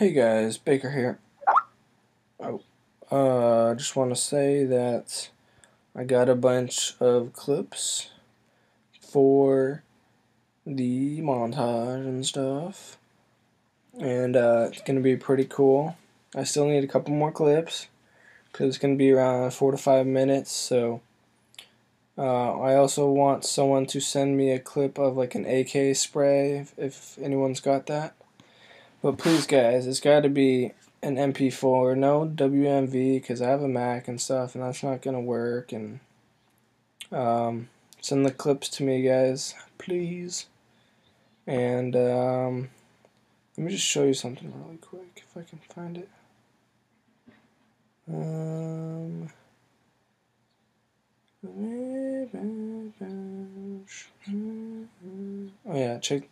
Hey guys, Baker here. Oh, uh, just want to say that I got a bunch of clips for the montage and stuff, and uh, it's gonna be pretty cool. I still need a couple more clips because it's gonna be around four to five minutes. So uh, I also want someone to send me a clip of like an AK spray if, if anyone's got that. But please, guys, it's got to be an MP4, no WMV, because I have a Mac and stuff, and that's not gonna work. And um, send the clips to me, guys, please. And um, let me just show you something really quick, if I can find it. Um. Oh yeah, check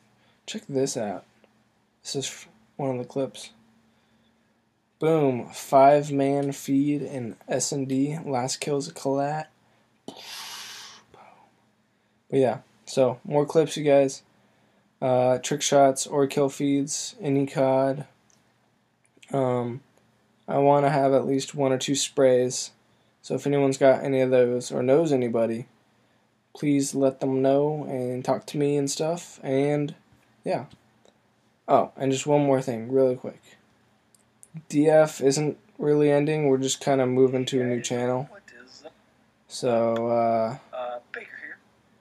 check this out. This is one of the clips. Boom, five man feed in S and D. Last kills a collat. But yeah, so more clips, you guys. Uh, trick shots or kill feeds, any COD. Um, I want to have at least one or two sprays. So if anyone's got any of those or knows anybody, please let them know and talk to me and stuff. And yeah. Oh, and just one more thing, really quick. DF isn't really ending. We're just kind of moving to a new channel. So, uh,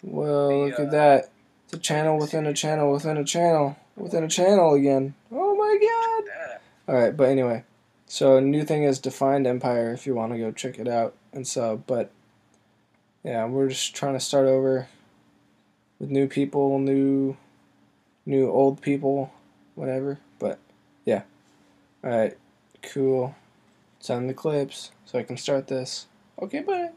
well, look at that. It's a channel within a channel within a channel within a channel again. Oh my god! Alright, but anyway. So, new thing is Defined Empire if you want to go check it out and sub. But, yeah, we're just trying to start over with new people, new, new old people whatever. But yeah. Alright, cool. Send the clips so I can start this. Okay, bye.